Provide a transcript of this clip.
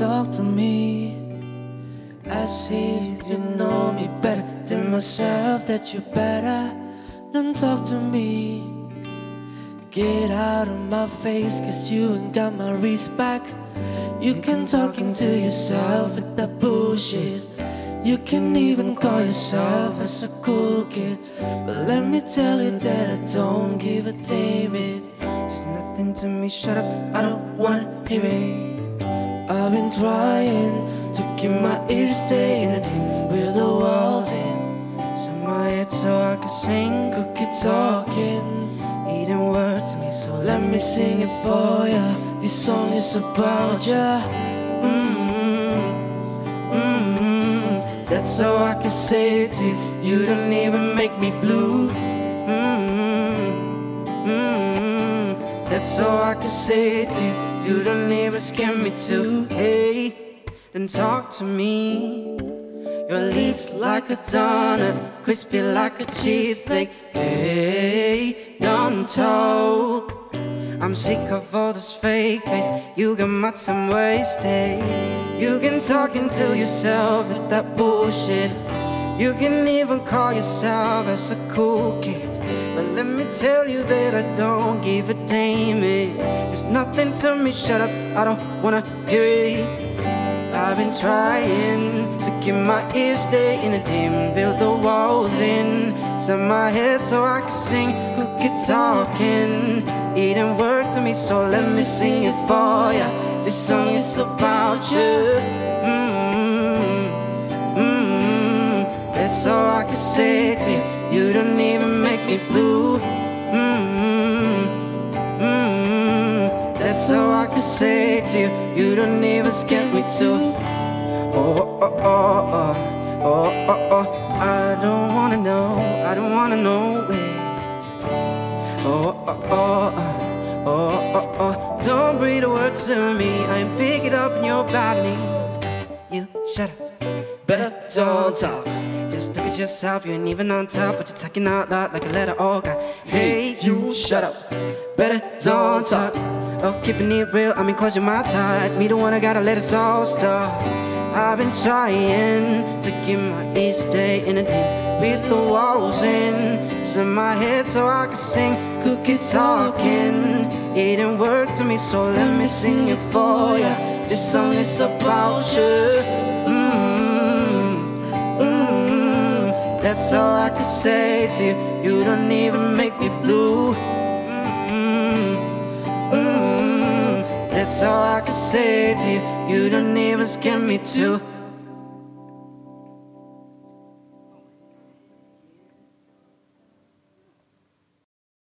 talk to me. I see you know me better than myself, that you're better. Don't talk to me. Get out of my face, cause you ain't got my respect. You can talk into yourself with that bullshit. You can even call yourself as a cool kid. But let me tell you that I don't give a damn it. It's nothing to me, shut up, I don't wanna hear it. I've been trying to keep my ears staying with the walls in. So my head so I can sing, cookie talking, eating word to me. So let me sing it for ya. This song is about ya. Mm-hmm. Mm-hmm. That's all I can say to you. You don't even make me blue. Mm-hmm. Mm-hmm. That's all I can say to you. You don't even scare me too. Hey, then talk to me. Your lips like a donut, crispy like a cheesesteak. Hey, don't talk. I'm sick of all this fake face. You got my time wasted. You can talk into yourself with that bullshit. You can even call yourself as a cool kid. But let me tell you that I don't give a damn. It's just nothing to me. Shut up, I don't wanna hear it. I've been trying to keep my ears stay in the dim, build the walls in, set my head so I can sing, cook it talking, eating work to me, so let me sing it for ya. This song is about you. All I can say to you. You don't even make me blue. Mm-hmm. Mm-hmm. That's all I can say to you. You don't even scare me too. Oh, oh, oh, oh, oh, oh, oh. I don't wanna know. I don't wanna know it. Oh, oh, oh, oh, oh, oh. Don't breathe a word to me. I ain't pick it up in your body. You shut up. Better don't talk. Just look at yourself, you ain't even on top, but you're talking out loud like a letter organ. Hey, you shut up. Better don't talk. Oh, keeping it real, I mean, your mouth tight. Me the one I gotta let us all start. I've been trying to keep my ears day in the deep with the walls in. Set my head so I can sing, cookie talking. It didn't work to me, so let me sing it for ya. This song is about you. That's all I can say to you. You don't even make me blue. Mm-hmm. Mm-hmm. That's all I can say to you. You don't even scare me too.